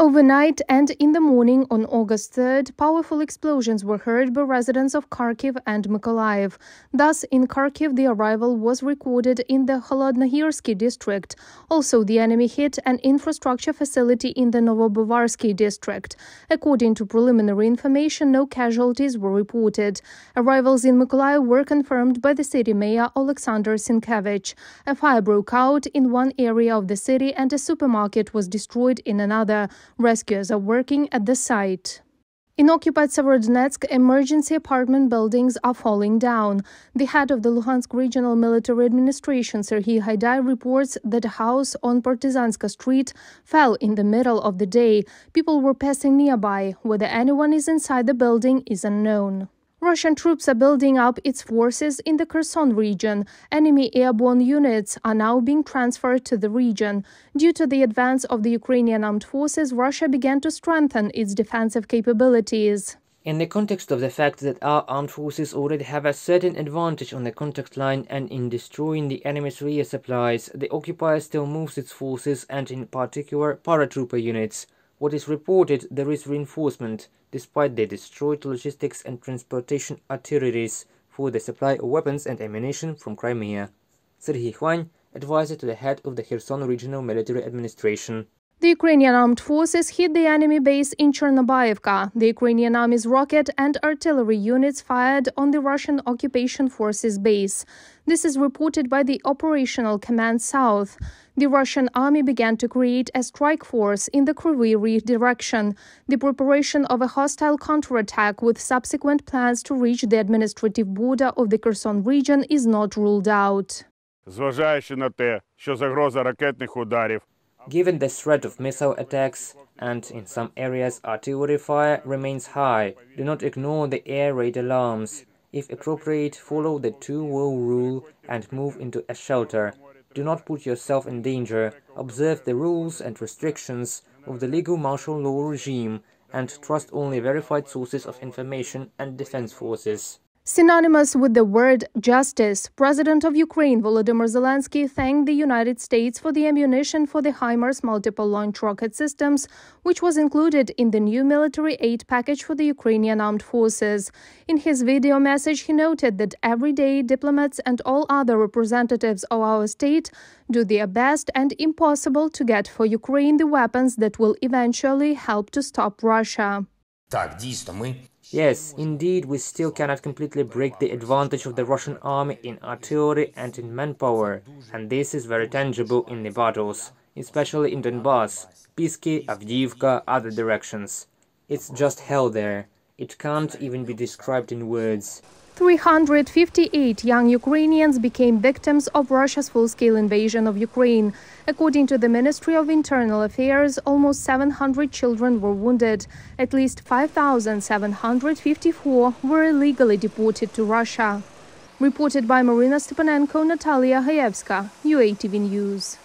Overnight and in the morning on August 3rd, powerful explosions were heard by residents of Kharkiv and Mykolaiv. Thus, in Kharkiv, the arrival was recorded in the Holodnogirsky district. Also, the enemy hit an infrastructure facility in the Novobavarsky district. According to preliminary information, no casualties were reported. Arrivals in Mykolaiv were confirmed by the city mayor Alexander Senkevych. A fire broke out in one area of the city and a supermarket was destroyed in another. Rescuers are working at the site. In occupied Severodonetsk, emergency apartment buildings are falling down. The head of the Luhansk Regional Military Administration, Serhiy Haidai, reports that a house on Partizanska Street fell in the middle of the day. People were passing nearby. Whether anyone is inside the building is unknown. Russian troops are building up its forces in the Kherson region. Enemy airborne units are now being transferred to the region. Due to the advance of the Ukrainian armed forces, Russia began to strengthen its defensive capabilities. In the context of the fact that our armed forces already have a certain advantage on the contact line and in destroying the enemy's rear supplies, the occupier still moves its forces and in particular paratrooper units. What is reported, there is reinforcement, despite they destroyed logistics and transportation arteries for the supply of weapons and ammunition from Crimea. Serhiy Khlan, advisor to the head of the Kherson Regional Military Administration. The Ukrainian armed forces hit the enemy base in Chornobaiivka. The Ukrainian army's rocket and artillery units fired on the Russian occupation forces base. This is reported by the Operational Command South. The Russian army began to create a strike force in the Kryvyi Rih direction, the preparation of a hostile counterattack with subsequent plans to reach the administrative border of the Kherson region is not ruled out. Given the threat of missile attacks and in some areas artillery fire remains high, do not ignore the air raid alarms. If appropriate, follow the two-wall rule and move into a shelter. Do not put yourself in danger. Observe the rules and restrictions of the legal martial law regime and trust only verified sources of information and defense forces. Synonymous with the word justice, President of Ukraine Volodymyr Zelensky thanked the United States for the ammunition for the HIMARS multiple launch rocket systems, which was included in the new military aid package for the Ukrainian armed forces. In his video message, he noted that every day diplomats and all other representatives of our state do their best and impossible to get for Ukraine the weapons that will eventually help to stop Russia. Так, дійсно, ми Yes, indeed, we still cannot completely break the advantage of the Russian army in artillery and in manpower, and this is very tangible in the battles, especially in Donbass, Pisky, Avdiivka, other directions. It's just hell there. It can't even be described in words. 358 young Ukrainians became victims of Russia's full scale invasion of Ukraine. According to the Ministry of Internal Affairs, almost 700 children were wounded. At least 5,754 were illegally deported to Russia. Reported by Marina Stepanenko, Natalia Hayevska, UATV News.